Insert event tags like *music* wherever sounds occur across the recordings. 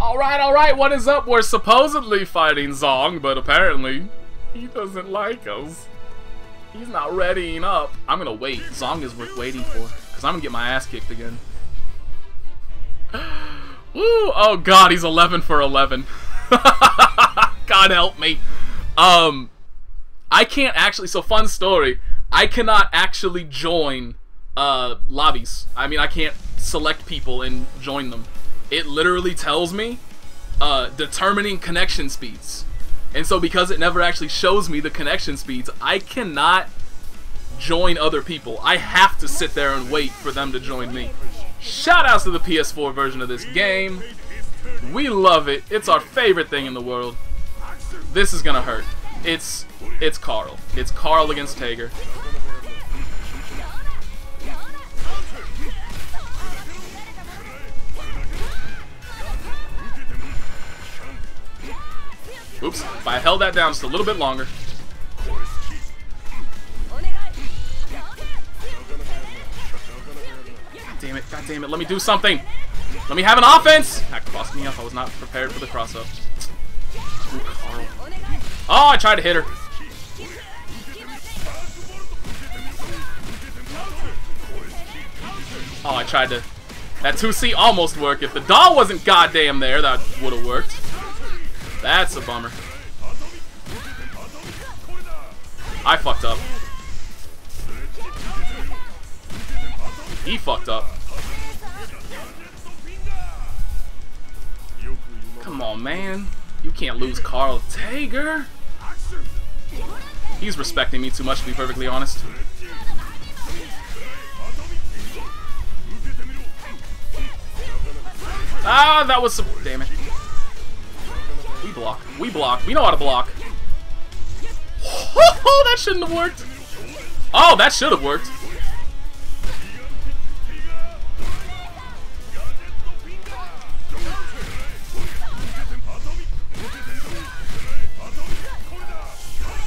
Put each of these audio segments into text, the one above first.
Alright, alright, what is up? We're supposedly fighting Zong, but apparently he doesn't like us. He's not readying up. I'm gonna wait. Zong is worth waiting for. Because I'm gonna get my ass kicked again. *gasps* Woo! Oh god, he's 11 for 11. *laughs* god help me. Um, I can't actually, so fun story. I cannot actually join uh, lobbies. I mean, I can't select people and join them. It literally tells me uh, determining connection speeds. And so because it never actually shows me the connection speeds, I cannot join other people. I have to sit there and wait for them to join me. Shout outs to the PS4 version of this game. We love it. It's our favorite thing in the world. This is gonna hurt. It's it's Carl. It's Carl against Tager. Oops, if I held that down just a little bit longer. God damn it, god damn it, let me do something! Let me have an offense! That crossed me up, I was not prepared for the cross up. Oh, I tried to hit her. Oh, I tried to... That 2C almost worked. If the doll wasn't goddamn there, that would have worked. That's a bummer. I fucked up. He fucked up. Come on, man. You can't lose Carl Tager. He's respecting me too much, to be perfectly honest. Ah, that was some... Damn it. We block. We block. We know how to block. *laughs* Oh, that shouldn't have worked. Oh, that should have worked.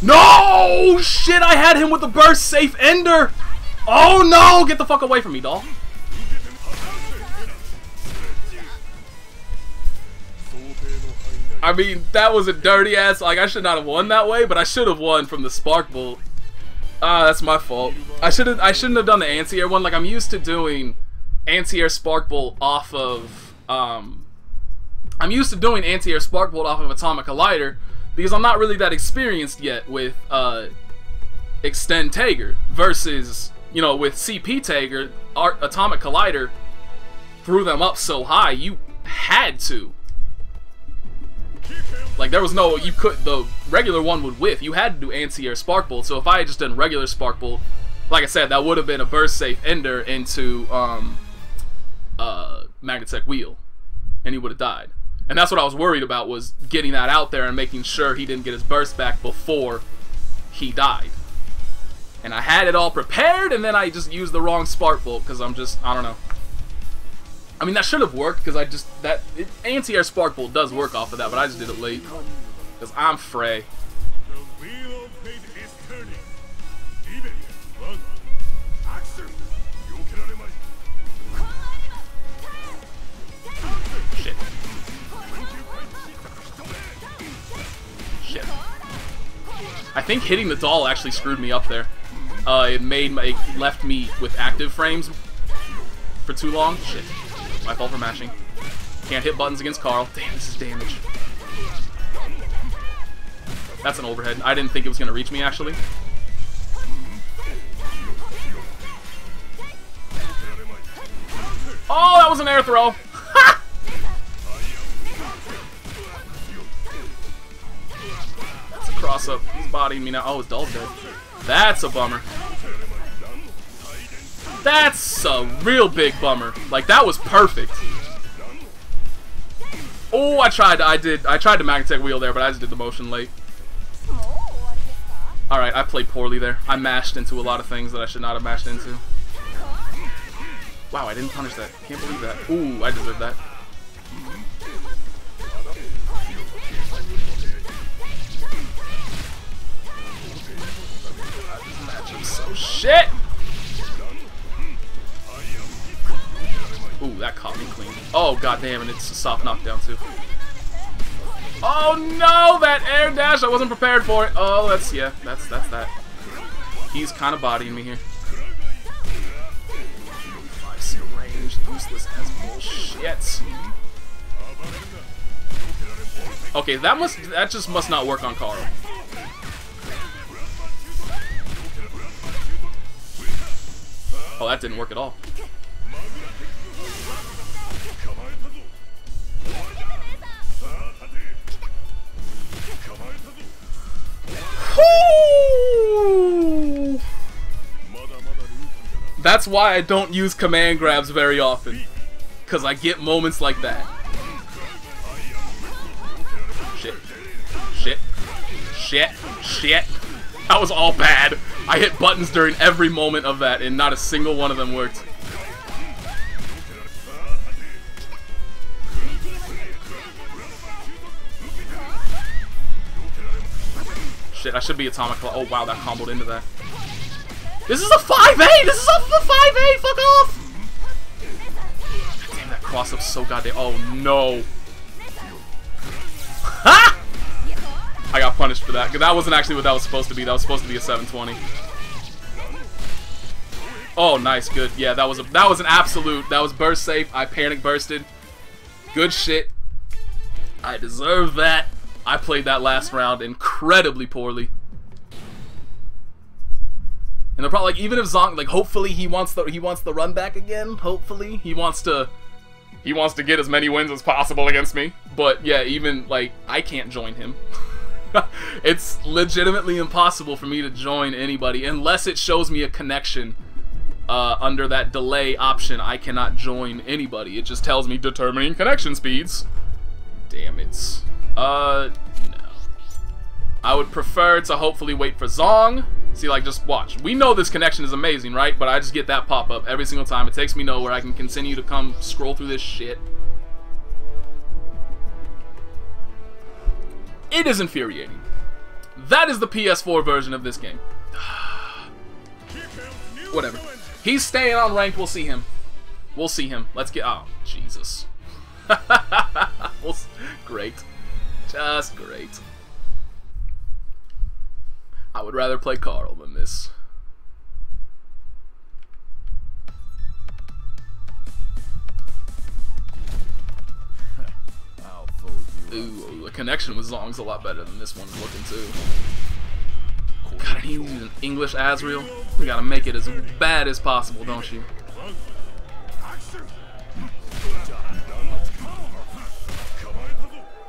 No! Shit, I had him with the burst safe ender! Oh no! Get the fuck away from me, doll. I mean, that was a dirty ass, like, I should not have won that way, but I should have won from the Spark Bolt. Ah, that's my fault. I should have, I shouldn't have done the anti-air one, like, I'm used to doing anti-air Spark Bolt off of, um, I'm used to doing anti-air Spark Bolt off of Atomic Collider, because I'm not really that experienced yet with, uh, Extend Tager, versus, you know, with CP Tager, Atomic Collider threw them up so high, you had to. Like, there was no, you could, the regular one would whiff. You had to do anti-air Spark Bolt, so if I had just done regular Spark Bolt, like I said, that would have been a burst safe ender into, um, uh, Magnatech Wheel. And he would have died. And that's what I was worried about, was getting that out there and making sure he didn't get his burst back before he died. And I had it all prepared, and then I just used the wrong Spark Bolt, because I'm just, I don't know. I mean, that should have worked, because I just, that, anti-air Spark Bolt does work off of that, but I just did it late. Because I'm Frey. Shit. Shit. I think hitting the doll actually screwed me up there. Uh, it made my, it left me with active frames for too long. Shit. My fault for mashing. Can't hit buttons against Carl. Damn, this is damage. That's an overhead. I didn't think it was going to reach me, actually. Oh, that was an air throw. *laughs* That's a cross up. He's bodying me now. Oh, his doll's dead. That's a bummer. That's a real big bummer. Like, that was perfect. Oh, I tried. I did. I tried to Magnatech wheel there, but I just did the motion late. Alright, I played poorly there. I mashed into a lot of things that I should not have mashed into. Wow, I didn't punish that. Can't believe that. Ooh, I deserve that. so shit! Ooh, that caught me clean. Oh goddamn, and it's a soft knockdown too. Oh no, that air dash! I wasn't prepared for it. Oh, that's yeah, that's that's that. He's kind of bodying me here. Useless as bullshit. Okay, that must that just must not work on Carl. Oh, that didn't work at all. That's why I don't use command grabs very often. Because I get moments like that. Shit. Shit. Shit. Shit. That was all bad. I hit buttons during every moment of that, and not a single one of them worked. Shit, I should be Atomic Oh, wow, that comboed into that. This is a 5A! This is off of a 5A! Fuck off! Damn, that cross-up so goddamn... Oh, no. Ha! I got punished for that. That wasn't actually what that was supposed to be. That was supposed to be a 720. Oh, nice, good. Yeah, that was a that was an absolute. That was burst safe. I panic bursted. Good shit. I deserve that. I played that last round incredibly poorly. And they're probably like, even if Zong, like, hopefully he wants the he wants the run back again. Hopefully he wants to he wants to get as many wins as possible against me. But yeah, even like I can't join him. *laughs* it's legitimately impossible for me to join anybody unless it shows me a connection. Uh, under that delay option, I cannot join anybody. It just tells me determining connection speeds. Damn it. Uh. I would prefer to hopefully wait for Zong. See, like, just watch. We know this connection is amazing, right? But I just get that pop-up every single time. It takes me nowhere. I can continue to come scroll through this shit. It is infuriating. That is the PS4 version of this game. *sighs* Whatever. He's staying on ranked. We'll see him. We'll see him. Let's get... Oh, Jesus. *laughs* great. Just great. Would rather play Carl than this. *laughs* Ooh, the connection with Zong's a lot better than this one's looking too. God, need to an English Azrael. We gotta make it as bad as possible, don't you?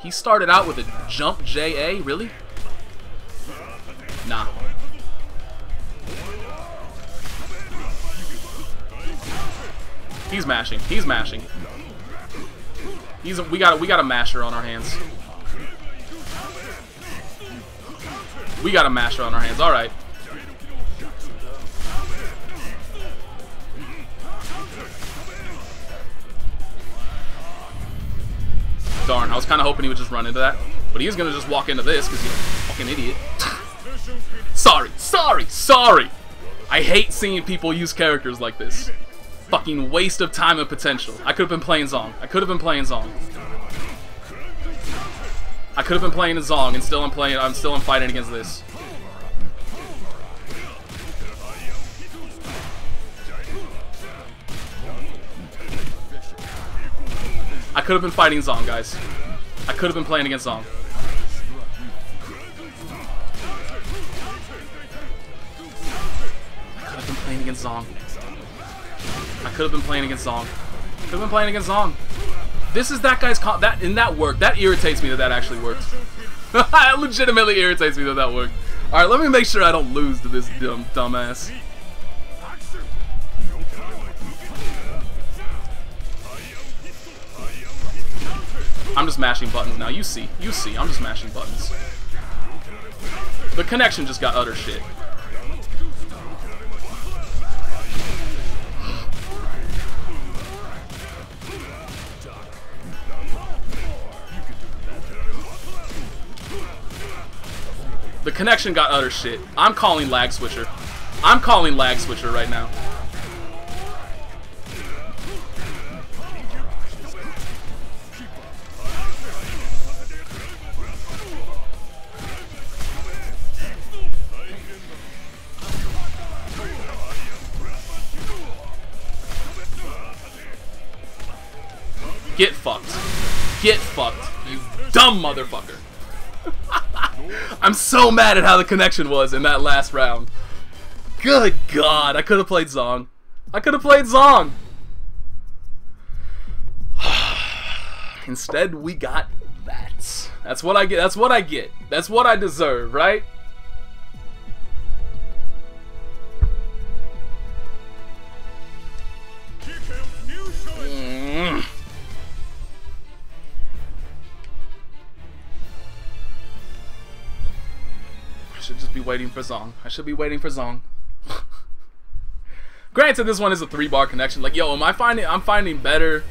He started out with a jump JA, really? Nah. He's mashing. He's mashing. He's a, we got a, we got a masher on our hands. We got a masher on our hands. All right. Darn, I was kind of hoping he would just run into that. But he's going to just walk into this because he's a fucking idiot. *laughs* sorry, sorry, sorry. I hate seeing people use characters like this. Fucking waste of time and potential. I could have been playing Zong. I could have been playing Zong. I could have been playing a Zong and still I'm playing I'm still I'm fighting against this. I could have been fighting Zong, guys. I could have been playing against Zong. Playing against Zong. I could have been playing against Zong. Could have been playing against Zong. This is that guy's con that in that work. That irritates me that that actually worked. *laughs* it legitimately irritates me that that worked. All right, let me make sure I don't lose to this dumb dumbass. I'm just mashing buttons now. You see. You see. I'm just mashing buttons. The connection just got utter shit. connection got utter shit. I'm calling lag switcher. I'm calling lag switcher right now. Get fucked. Get fucked, you dumb motherfucker. I'm so mad at how the connection was in that last round. Good God, I could have played Zong. I could have played Zong. *sighs* Instead, we got that. That's what I get. That's what I get. That's what I deserve, right? Waiting for Zong. I should be waiting for Zong. *laughs* Granted, this one is a three-bar connection. Like, yo, am I finding? I'm finding better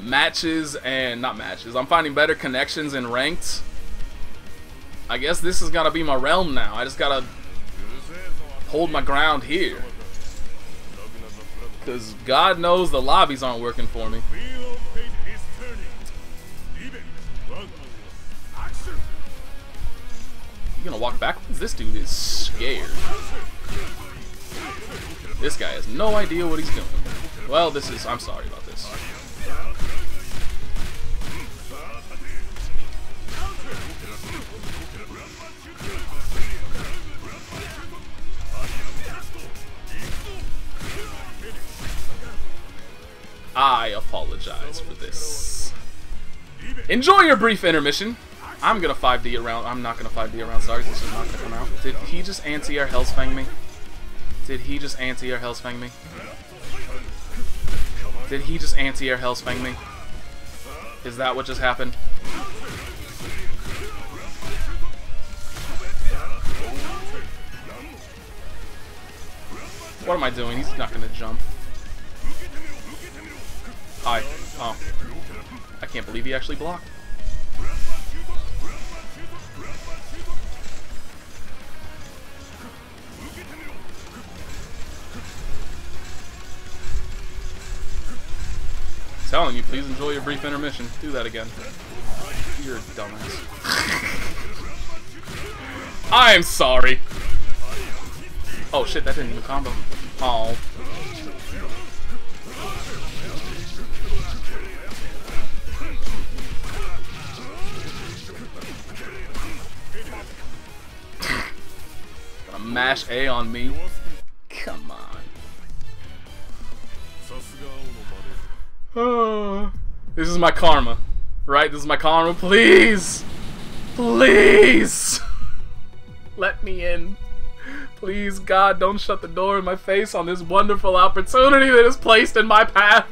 matches and not matches. I'm finding better connections in ranked. I guess this is gonna be my realm now. I just gotta hold my ground here. Cause God knows the lobbies aren't working for me. You gonna walk backwards? This dude is scared. This guy has no idea what he's doing. Well, this is... I'm sorry about this. I apologize for this. Enjoy your brief intermission. I'm gonna 5D around. I'm not gonna 5D around. Sorry, this is not gonna come out. Did he just anti-air Hell's Fang me? Did he just anti-air Hell's Fang me? Did he just anti-air Hell's Fang me? Is that what just happened? What am I doing? He's not gonna jump. Hi. Oh. I can't believe he actually blocked. Telling you, please enjoy your brief intermission. Do that again. You're a dumbass. I'm sorry. Oh shit, that didn't even combo. Oh. *laughs* mash A on me. Come on. *sighs* this is my karma, right? This is my karma. Please, please, *laughs* let me in. Please, God, don't shut the door in my face on this wonderful opportunity that is placed in my path.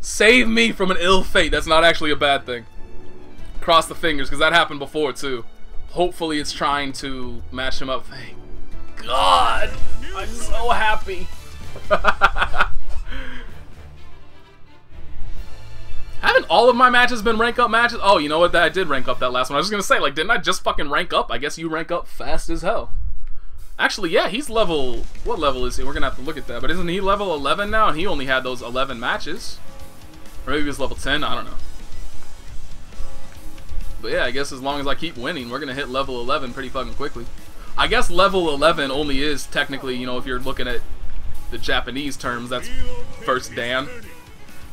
Save me from an ill fate. That's not actually a bad thing. Cross the fingers, because that happened before, too. Hopefully it's trying to match him up. Thank God! I'm so happy. *laughs* Haven't all of my matches been rank up matches? Oh, you know what? I did rank up that last one. I was just gonna say, like, didn't I just fucking rank up? I guess you rank up fast as hell. Actually, yeah, he's level... What level is he? We're gonna have to look at that. But isn't he level 11 now? And he only had those 11 matches. Or maybe he was level 10? I don't know. But yeah, I guess as long as I keep winning, we're gonna hit level 11 pretty fucking quickly. I guess level 11 only is technically, you know, if you're looking at the Japanese terms, that's first Dan,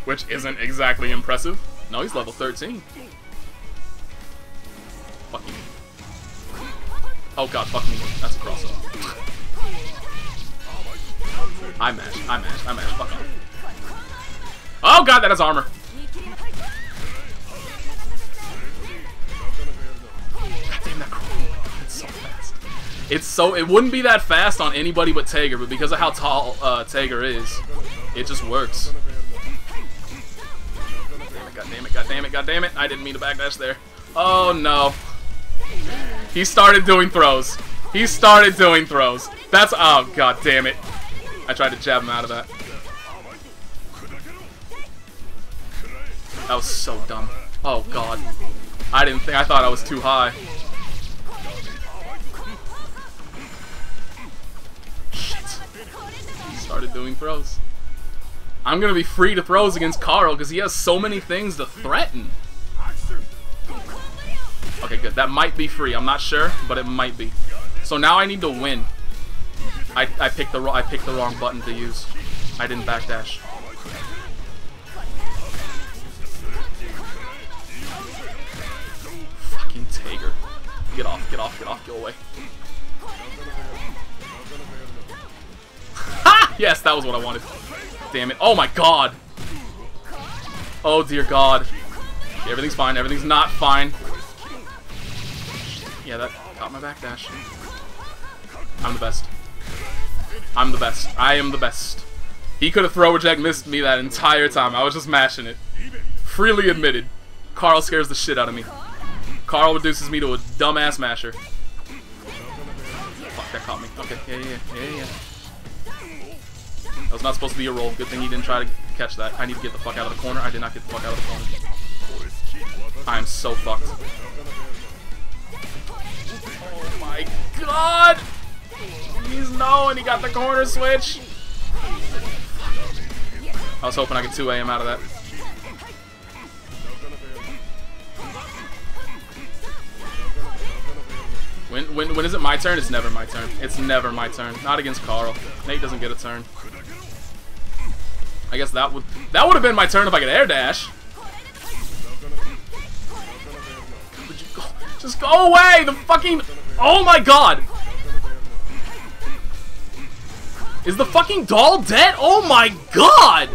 which isn't exactly impressive. No, he's level 13. Fuck you. Oh god, fuck me. That's a crossover. I mash, I mash, I mash, fuck off. Oh god, that has armor. It's so it wouldn't be that fast on anybody but Tager, but because of how tall uh, Tager is, it just works. Damn it, god damn it, god damn it, god damn it. I didn't mean to backdash there. Oh no. He started doing throws. He started doing throws. That's oh god damn it. I tried to jab him out of that. That was so dumb. Oh god. I didn't think I thought I was too high. Started doing throws. I'm gonna be free to throws against Carl because he has so many things to threaten. Okay, good. That might be free. I'm not sure, but it might be. So now I need to win. I, I picked the I picked the wrong button to use. I didn't backdash. Fucking Tager. Get off, get off, get off, go away. Yes, that was what I wanted. Damn it. Oh my god. Oh dear god. Everything's fine, everything's not fine. Yeah, that caught my backdash. I'm the best. I'm the best. I am the best. He could have throw jack missed me that entire time. I was just mashing it. Freely admitted. Carl scares the shit out of me. Carl reduces me to a dumbass masher. Fuck, that caught me. Okay, yeah, yeah, yeah, yeah. That was not supposed to be a roll. Good thing he didn't try to catch that. I need to get the fuck out of the corner. I did not get the fuck out of the corner. I am so fucked. Oh my god! He's no, and he got the corner switch. I was hoping I could 2 AM out of that. When, when, when is it my turn? It's never my turn. It's never my turn. Not against Carl. Nate doesn't get a turn. I guess that would that would have been my turn if I could air dash. Go? Just go away! The fucking Oh my god! Is the fucking doll dead? Oh my god!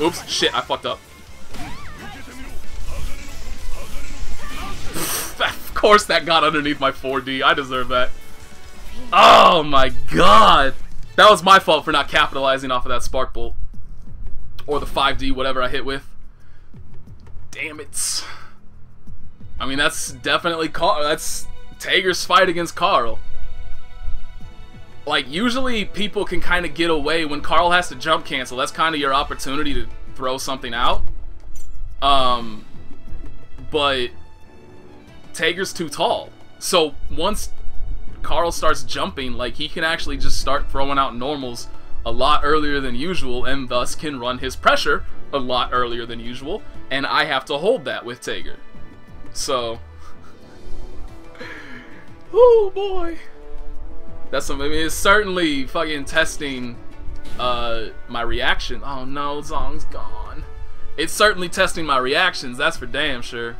Oops, shit, I fucked up. Course that got underneath my 4D. I deserve that. Oh my god! That was my fault for not capitalizing off of that Spark Bolt. Or the 5D, whatever I hit with. Damn it. I mean, that's definitely Carl. That's Tager's fight against Carl. Like, usually people can kind of get away when Carl has to jump cancel. That's kind of your opportunity to throw something out. Um, but Tager's too tall. So once Carl starts jumping, like, he can actually just start throwing out normals a lot earlier than usual and thus can run his pressure a lot earlier than usual. And I have to hold that with Tager. So, *laughs* oh boy, that's something. I mean, it's certainly fucking testing uh, my reaction. Oh no, Zong's gone. It's certainly testing my reactions. That's for damn sure.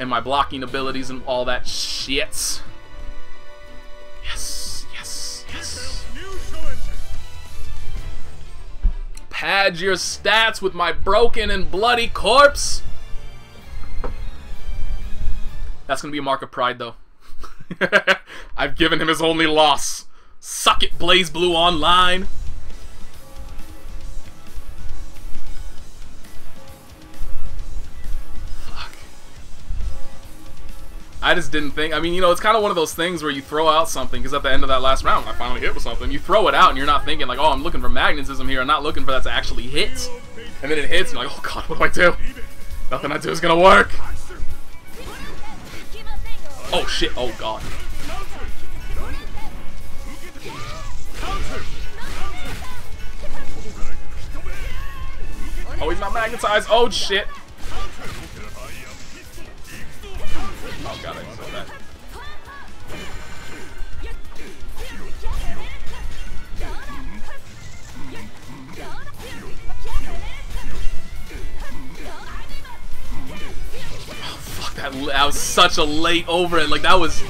And my blocking abilities and all that shit. Yes, yes, yes. Pad your stats with my broken and bloody corpse. That's to be a mark of pride, though. *laughs* I've given him his only loss. Suck it, BlazBlue Online. I just didn't think. I mean, you know, it's kind of one of those things where you throw out something because at the end of that last round, I finally hit with something. You throw it out and you're not thinking like, oh, I'm looking for magnetism here. I'm not looking for that to actually hit. And then it hits, and you're like, oh god, what do I do? Nothing I do is gonna work. Oh shit, oh god. Oh, he's not magnetized. Oh shit. Oh god, I saw that. That, that was such a late overhead. Like, that was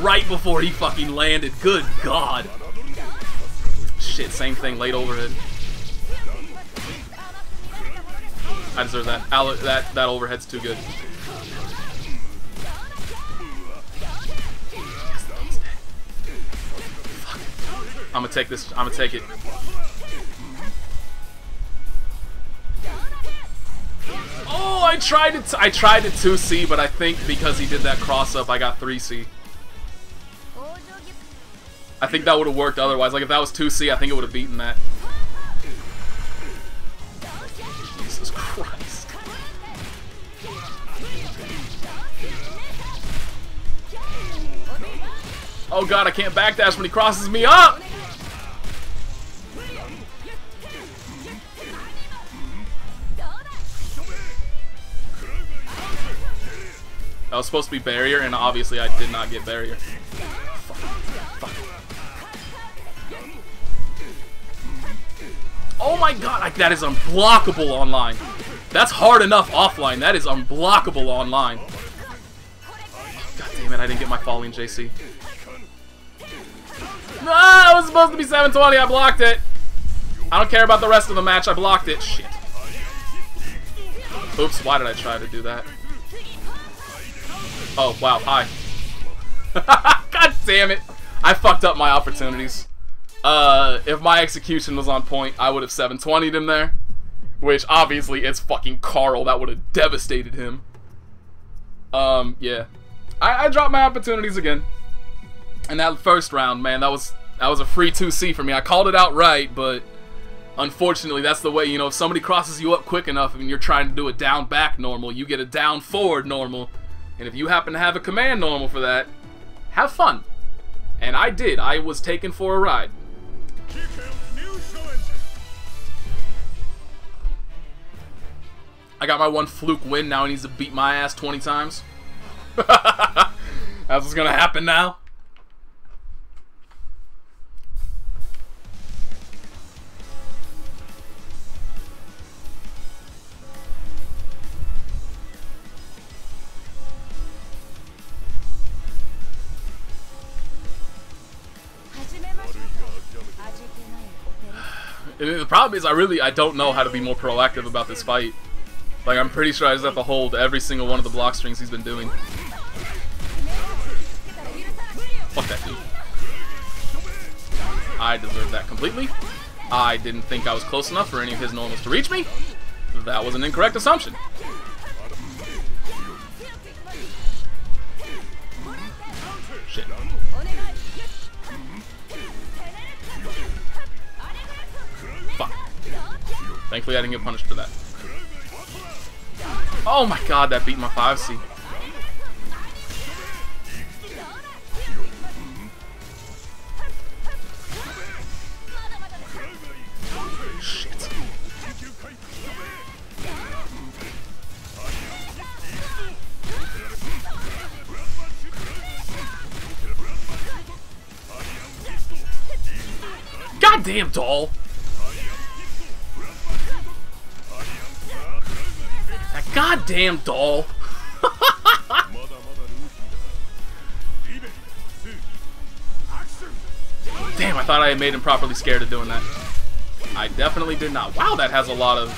right before he fucking landed. Good God. Shit, same thing. Late overhead. I deserve that. That, that overhead's too good. I'm gonna take this. I'm gonna take it. Oh, I tried it. I tried it 2C, but I think because he did that cross up, I got 3C. I think that would have worked otherwise. Like if that was 2C, I think it would have beaten that. Jesus Christ. Oh god, I can't backdash when he crosses me up! Was supposed to be barrier, and obviously I did not get barrier. Fuck. Fuck. Oh my god, like, that is unblockable online. That's hard enough offline. That is unblockable online. God damn it, I didn't get my falling JC. No, it was supposed to be 720. I blocked it. I don't care about the rest of the match. I blocked it. Shit. Oops, why did I try to do that? Oh, wow, hi. *laughs* God damn it. I fucked up my opportunities. Uh, if my execution was on point, I would have 720'd him there. Which, obviously, it's fucking Carl. That would have devastated him. Um, yeah. I, I dropped my opportunities again. And that first round, man, that was that was a free 2C for me. I called it out right, but unfortunately, that's the way, you know, if somebody crosses you up quick enough and you're trying to do a down back normal, you get a down forward normal. And if you happen to have a command normal for that, have fun. And I did. I was taken for a ride. I got my one fluke win. Now he needs to beat my ass 20 times. *laughs* That's what's gonna happen now. Problem is I really I don't know how to be more proactive about this fight. Like I'm pretty sure I just have to hold every single one of the block strings he's been doing. Fuck that dude. I deserve that completely. I didn't think I was close enough for any of his normals to reach me. That was an incorrect assumption. Thankfully I didn't get punished for that. Oh my god, that beat my 5C. Shit. Goddamn doll! Goddamn doll! Damn, I thought I had made him properly scared of doing that. I definitely did not. Wow, that has a lot of...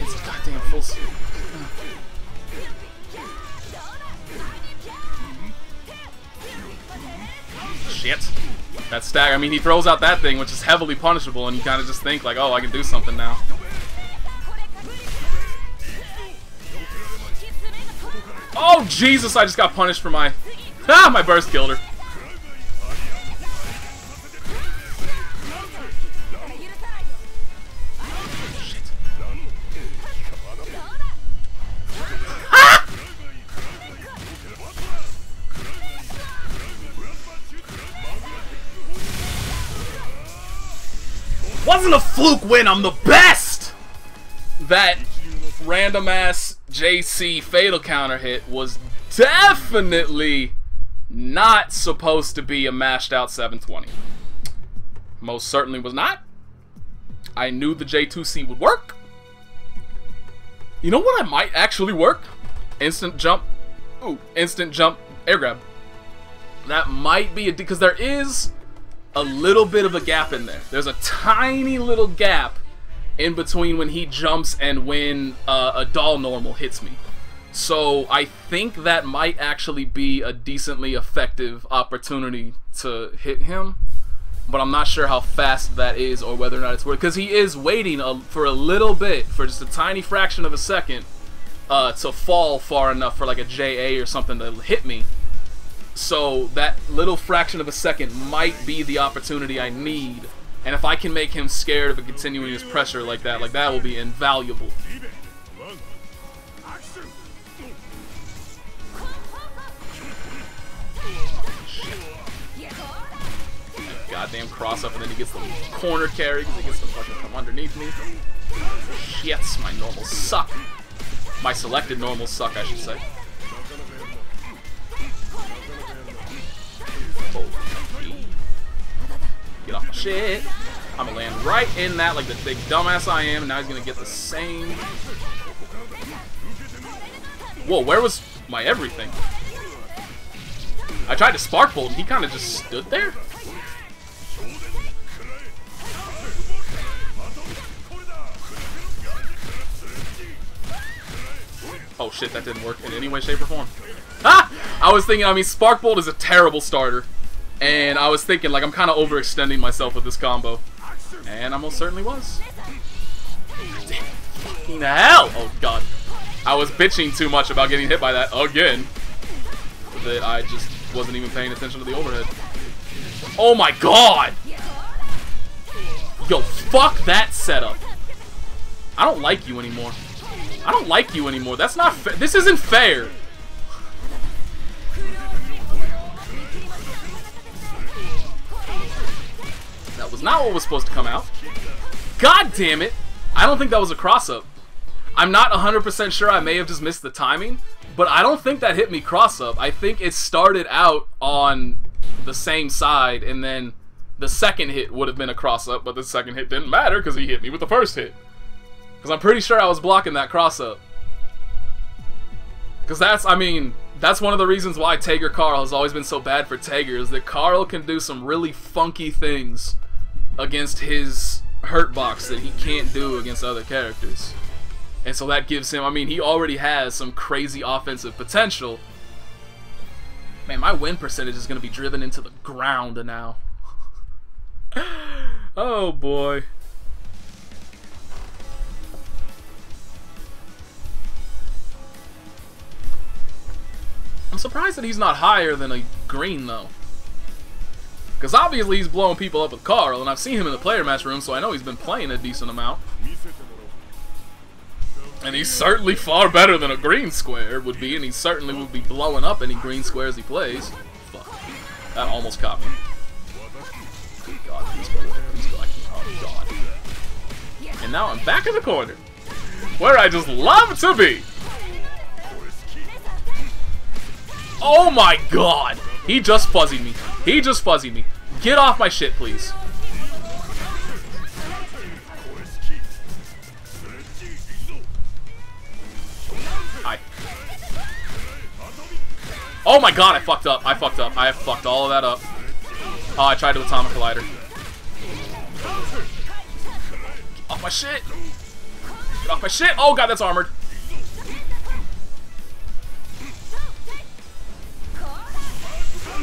It's goddamn full... Shit. That stack, I mean, he throws out that thing, which is heavily punishable, and you kind of just think, like, oh, I can do something now. Oh, Jesus, I just got punished for my... Ah, my burst killed her. Wasn't a fluke win, I'm the best! That random ass JC fatal counter hit was definitely not supposed to be a mashed out 720. Most certainly was not. I knew the J2C would work. You know what I might actually work? Instant jump. Ooh, instant jump air grab. That might be a because there is a little bit of a gap in there. There's a tiny little gap in between when he jumps and when uh, a doll normal hits me. So I think that might actually be a decently effective opportunity to hit him. But I'm not sure how fast that is or whether or not it's worth it. Because he is waiting a, for a little bit, for just a tiny fraction of a second, uh, to fall far enough for like a JA or something to hit me. So that little fraction of a second might be the opportunity I need. And if I can make him scared of a his pressure like that, like that will be invaluable. Goddamn cross up, and then he gets the corner carry because he gets the fucking come underneath me. Yes, my normal suck. My selected normal suck, I should say shit. I'm gonna land right in that like the big dumbass I am, and now he's gonna get the same. Whoa, where was my everything? I tried to spark bolt, and he kind of just stood there. Oh shit, that didn't work in any way, shape, or form. Ah! *laughs* I was thinking, I mean, Spark Bolt is a terrible starter. And I was thinking, like, I'm kind of overextending myself with this combo. And I most certainly was. the hell! Oh, God. I was bitching too much about getting hit by that again. That I just wasn't even paying attention to the overhead. Oh, my God! Yo, fuck that setup. I don't like you anymore. I don't like you anymore. That's not fair. This isn't fair. That was not what was supposed to come out. God damn it. I don't think that was a cross-up. I'm not 100% sure I may have just missed the timing, but I don't think that hit me cross-up. I think it started out on the same side, and then the second hit would have been a cross-up, but the second hit didn't matter because he hit me with the first hit. Because I'm pretty sure I was blocking that cross-up. Because that's, I mean, that's one of the reasons why Tager Carl has always been so bad for Tager, is that Carl can do some really funky things against his hurt box that he can't do against other characters. And so that gives him, I mean, he already has some crazy offensive potential. Man, my win percentage is going to be driven into the ground now. *laughs* oh boy. I'm surprised that he's not higher than a green, though. Because obviously he's blowing people up with Carl, and I've seen him in the player match room, so I know he's been playing a decent amount. And he's certainly far better than a green square would be, and he certainly would be blowing up any green squares he plays. Fuck. That almost caught me. God, please go there. Please go. I can't. Oh, God. And now I'm back in the corner. Where I just love to be. Oh my god! He just fuzzied me. He just fuzzied me. Get off my shit, please. Hi. Oh my god, I fucked up. I fucked up. I fucked all of that up. Oh, I tried to Atomic Collider. Get off my shit! Get off my shit! Oh god, that's armored.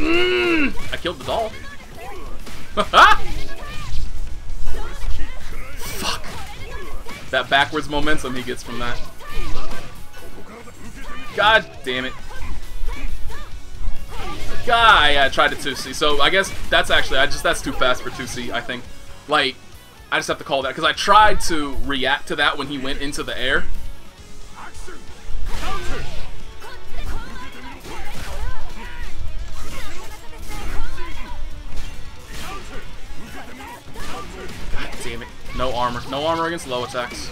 Mm, I killed the doll. *laughs* Fuck. That backwards momentum he gets from that. God damn it. Guy, yeah, I tried to 2C. So I guess that's actually, I just, that's too fast for 2C, I think. Like, I just have to call that. Because I tried to react to that when he went into the air. No armor. No armor against low attacks.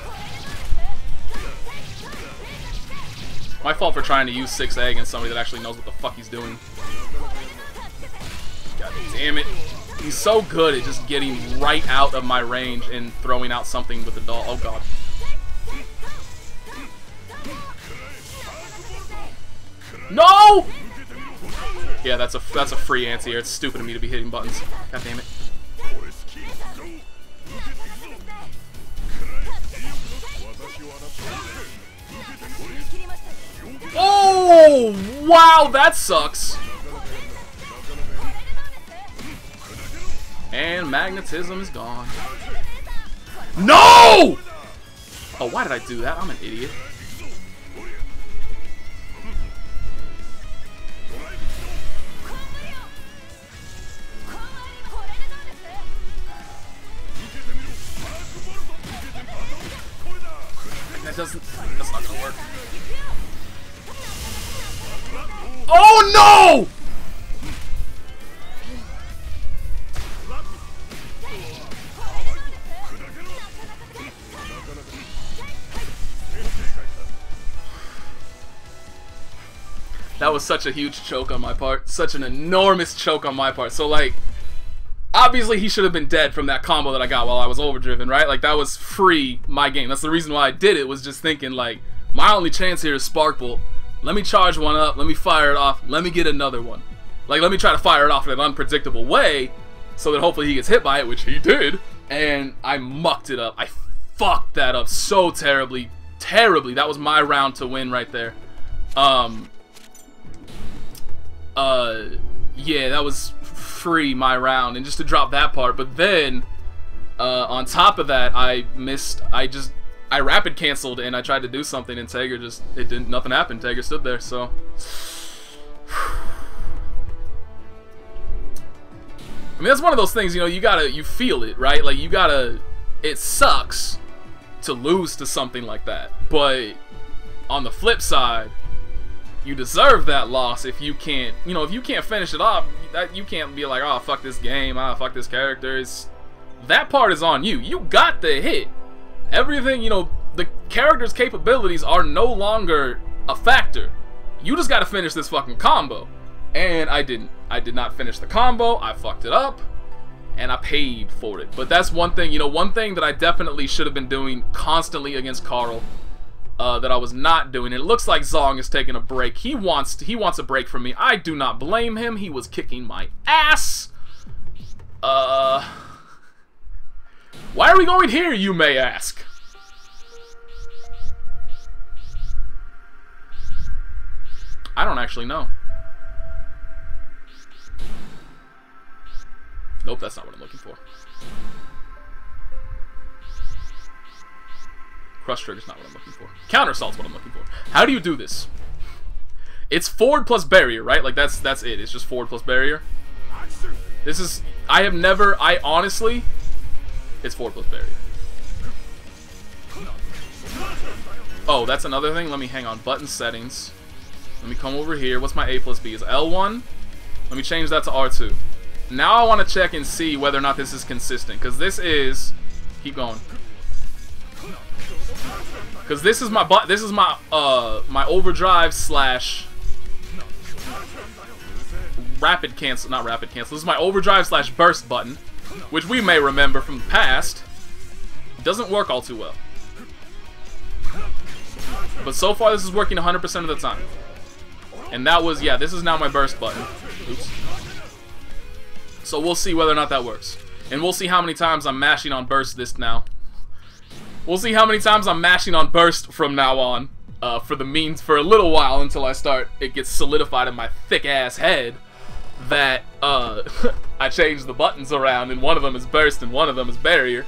My fault for trying to use 6A against somebody that actually knows what the fuck he's doing. God damn it. He's so good at just getting right out of my range and throwing out something with the doll. Oh god. No! Yeah, that's a that's a free anti-air. It's stupid of me to be hitting buttons. God damn it. Oh, wow, that sucks. And magnetism is gone. No! Oh, why did I do that? I'm an idiot. Doesn't... That's not gonna work. Oh no! That was such a huge choke on my part. Such an enormous choke on my part. So, like, obviously he should have been dead from that combo that I got while I was overdriven, right? Like that was free my game. That's the reason why I did it. Was just thinking like my only chance here is Spark Bolt. Let me charge one up. Let me fire it off. Let me get another one. Like let me try to fire it off in an unpredictable way, so that hopefully he gets hit by it, which he did. And I mucked it up. I fucked that up so terribly, terribly. That was my round to win right there. Um. Uh. Yeah, that was free my round and just to drop that part but then uh, on top of that I missed I just I rapid canceled and I tried to do something and Tager just it didn't nothing happened. Tager stood there so. *sighs* I mean that's one of those things you know you gotta you feel it right? Like you gotta it sucks to lose to something like that but on the flip side you deserve that loss if you can't, you know, if you can't finish it off, that you can't be like, oh, fuck this game, oh, fuck this character. It's, that part is on you. You got the hit. Everything, you know, the character's capabilities are no longer a factor. You just got to finish this fucking combo. And I didn't. I did not finish the combo. I fucked it up. And I paid for it. But that's one thing, you know, one thing that I definitely should have been doing constantly against Carl uh, that I was not doing. It looks like Zong is taking a break. He wants to, he wants a break from me. I do not blame him. He was kicking my ass. Uh, why are we going here, you may ask? I don't actually know. Nope, that's not what I'm looking for. Crush trigger's not what I'm looking for. Counter assault's what I'm looking for. How do you do this? It's forward plus barrier, right? Like that's that's it. It's just forward plus barrier. This is I have never I honestly it's forward plus barrier. Oh, that's another thing. Let me hang on. Button settings. Let me come over here. What's my A plus B? Is L1? Let me change that to R2. Now I want to check and see whether or not this is consistent. Because this is... Keep going. Because this is my but this is my uh my overdrive slash rapid cancel not rapid cancel. This is my overdrive slash burst button, which we may remember from the past. Doesn't work all too well. But so far this is working 100% of the time. And that was, yeah, this is now my burst button. Oops. So we'll see whether or not that works. And we'll see how many times I'm mashing on burst this now. We'll see how many times I'm mashing on burst from now on. Uh, for the means for a little while until I start, it gets solidified in my thick ass head that uh, *laughs* I changed the buttons around and one of them is burst and one of them is barrier.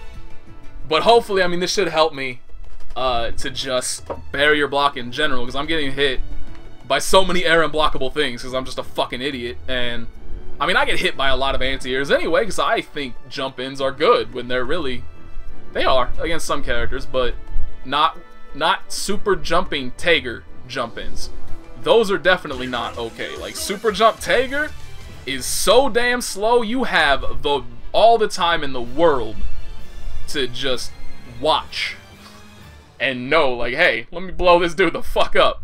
But hopefully, I mean, this should help me uh, to just barrier block in general because I'm getting hit by so many air unblockable things because I'm just a fucking idiot. And I mean, I get hit by a lot of anti-airs anyway because I think jump-ins are good when they're really they are against some characters, but not not super jumping Tager jump-ins. Those are definitely not okay. Like super jump Tager is so damn slow. You have the all the time in the world to just watch and know, like, hey, let me blow this dude the fuck up.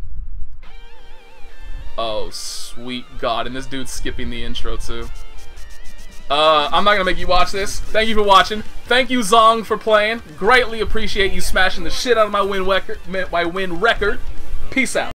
Oh, sweet God. And this dude's skipping the intro, too. Uh, I'm not gonna make you watch this. Thank you for watching. Thank you, Zong, for playing. Greatly appreciate you smashing the shit out of my win record. My win record. Peace out.